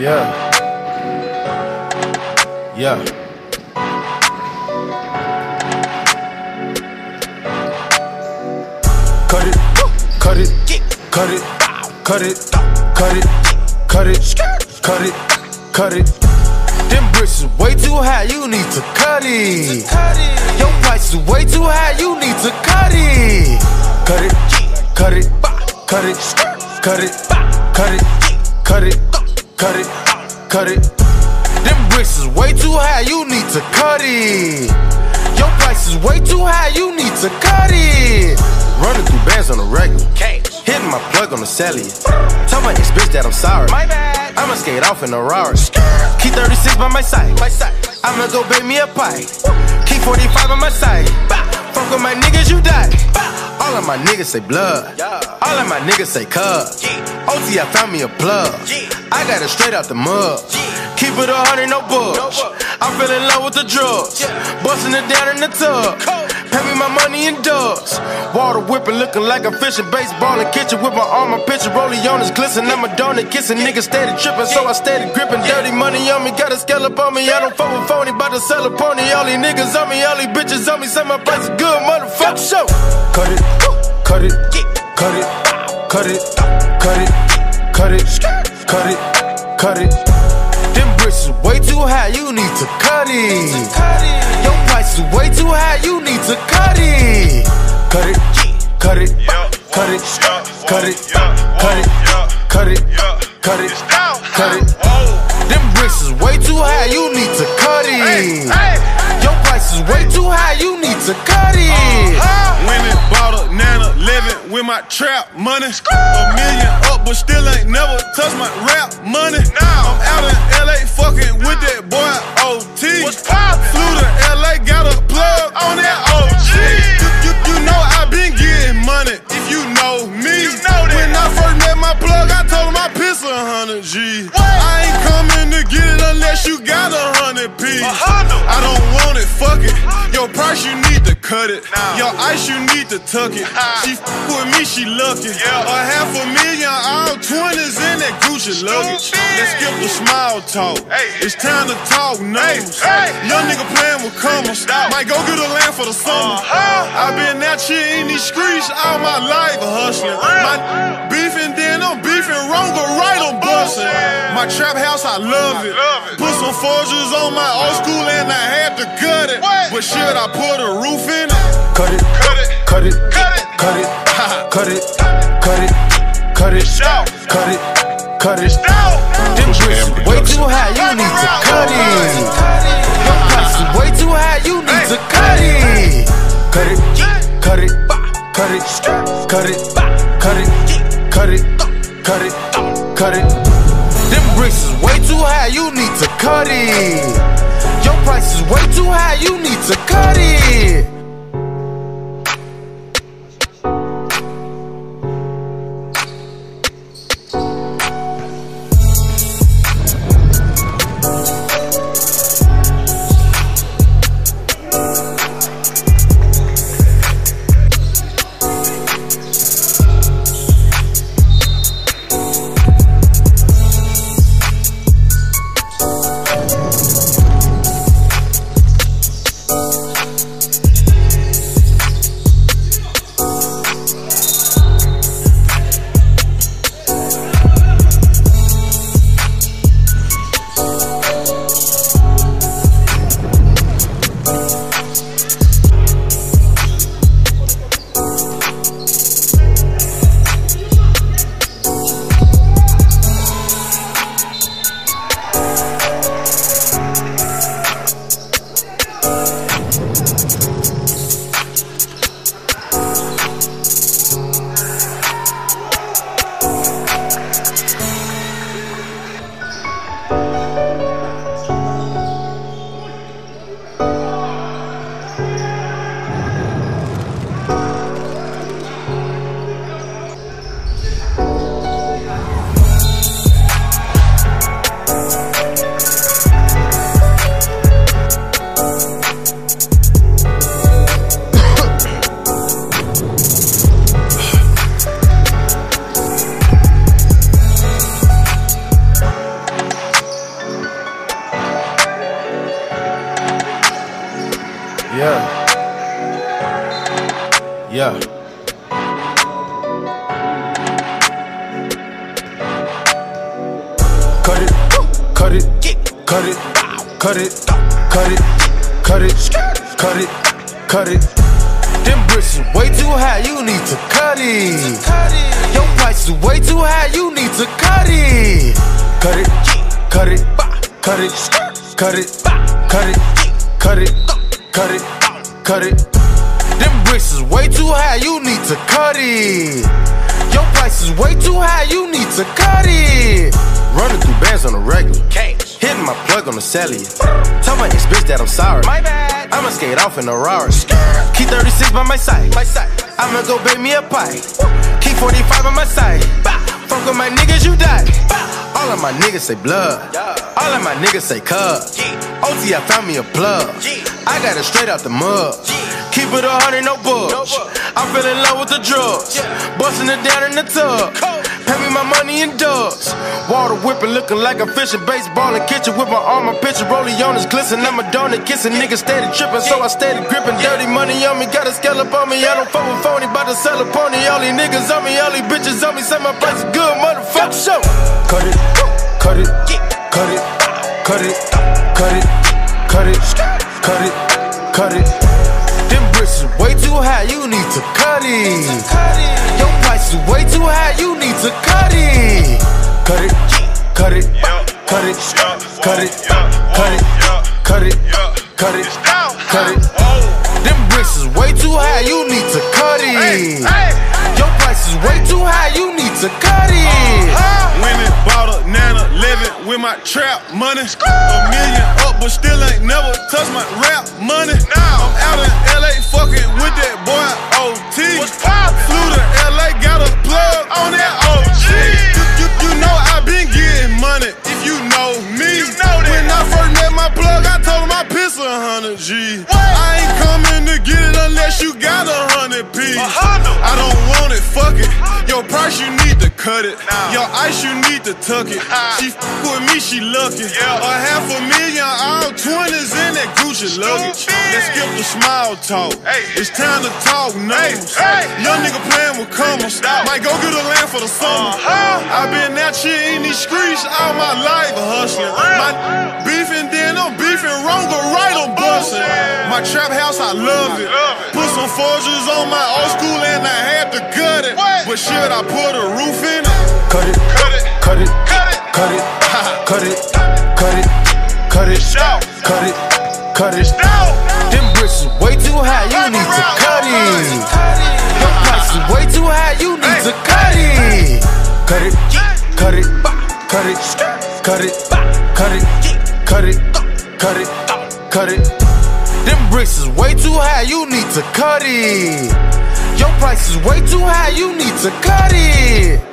Yeah. Yeah. Cut it, cut it, cut it, cut it, cut it, cut it, cut it, cut it. Them bricks is way too high, you need to cut it. Your price is way too high, you need to cut it. Cut it, cut it, cut it, cut it, cut it, cut it, cut it, cut it. Them bricks is way too high, you need to cut it. Your price is way too high, you need to cut it. Running through bands on the regular. Hitting my plug on the cellular. Tell my ex bitch that I'm sorry. My bad. I'ma skate off in a Rari. Key 36 by my side. My side. I'ma go bake me a pie. Key 45 on my side. Fuck with my niggas, you die. All of my niggas say blood. All of my niggas say cub. OT, I found me a plug. I got it straight out the mud. Keep it a hundred, no bugs. I fell in love with the drugs. Busting it down in the tub. My money in dubs. Water whipping, looking like a fish in baseball in kitchen with my arm, my picture rolling on his glisten. I'm a donut kissing, niggas steady tripping, so I steady gripping. Dirty money on me, got a scallop on me. I don't fuck with phony, bout to sell a pony. All these niggas on me, all these bitches on me. Say my price is good, motherfucker. Show. Cut it, cut it, cut it, cut it, cut it, cut it, cut it, cut it. Them bricks is way too high, you need to cut it. Price is way too high, you need to cut it. Cut it, cut it, cut it, cut it, cut it, cut it, cut it, cut it. Them bricks is way too high, you need to cut it. Your price is way too high, you need to cut it. With my trap money. A million up, but still ain't never touched my rap money. Now I'm out in LA fucking with that boy OT. Flew to LA, got a plug on that OG. You, you, you know I been getting money if you know me. When I first met my plug, I told him I piss a hundred G. I ain't coming to get it unless you got a hundred P. I don't want it, fuck it. Your price, you need cut it. Your ice, you need to tuck it. She f with me, she lucky. A half a million, all twenties in that Gucci luggage. Let's skip the small talk. Hey. It's time to talk numbers. Young nigga playing with commas. Might go get a land for the summer. I've been out here in these streets all my life hustling. My beefing, then I'm beefing wrong or right, I'm busting. My trap house, I love it. Put some Forgis on my old school and I had to gut it. But should I put a roof in it? Cut it, cut it, cut it, cut it, cut it, cut it, cut it, cut it, cut it. Cut it. Them bricks way too high, you need to cut it. Your price is way too high, you need to cut it. Cut it, cut it, cut it, cut it, cut it, cut it, cut it, cut it. Them bricks is way too high, you need to cut it. Your price is way too high, you need to cut it. Cut it, cut it, cut it, cut it, cut it, cut it, cut it, cut it. Them bricks is way too high, you need to cut it. Your price is way too high, you need to cut it. Cut it, cut it, cut it, cut it, cut it, cut it, cut it, cut it. Them bricks is way too high, you need to cut it. Your price is way too high, you need to cut it. Running through bands on the regular. Hitting my plug on the cellular. Tell my ex bitch that I'm sorry. My bad. I'ma skate off in a Rari. Key 36 by my side. My side. I'ma go bake me a pie. Key 45 on my side. Fuck with my niggas, you die. All of my niggas say blood. All of my niggas say cub. OT, I found me a plug. I got it straight out the mud. Keep it a hundred, no bugs. I fell in love with the drugs. Busting it down in the tub. Pay me my money in dubs. Water whipping, looking like a fish in baseball in kitchen with my arm, my picture rolling on his glisten. I'm a donut kissing, niggas steady tripping, so I steady gripping. Dirty money on me, got a scallop on me. I don't fuck with phony, bout to sell a pony. All these niggas on me, all these bitches on me. Say my price is good, motherfucker. Show. Cut it, cut it, cut it, cut it, cut it, cut it, cut it, cut it. Them bricks is way too high, you need to cut it. Your price is way too high, you need to cut it. Cut it, cut it, cut it, cut it, cut it, cut it, cut it, cut it. Them bricks is way too high, you need to cut it. Your price is way too high, you need to cut it. Went and bought a nana, living with my trap money. A million up, but still ain't never touched my rap money. I'm out cut it. Your ice, you need to tuck it. She f with me, she lucky. Yeah. A half a million, all twenties in that Gucci luggage. Let's skip the small talk. Hey. It's time to talk numbers. Young nigga playing with commas. Might go get a land for the summer. huh i been out here in these streets all my life hustling. My beefing, then I'm beefing wrong or right, I'm busting. My trap house, I love it. Put some Forgis on my old school and I had to gut it. But should I put a roof in it? Cut it, cut it, cut it, cut it, cut it, cut it, cut it, cut it. cut it, cut it. Them bricks is way too high, you need to cut it. Them price is way too high, you need to cut it. Cut it, cut it, cut it, cut it, cut it, cut it, cut it, cut it. Them bricks is way too high, you need to cut it. Your price is way too high, you need to cut it.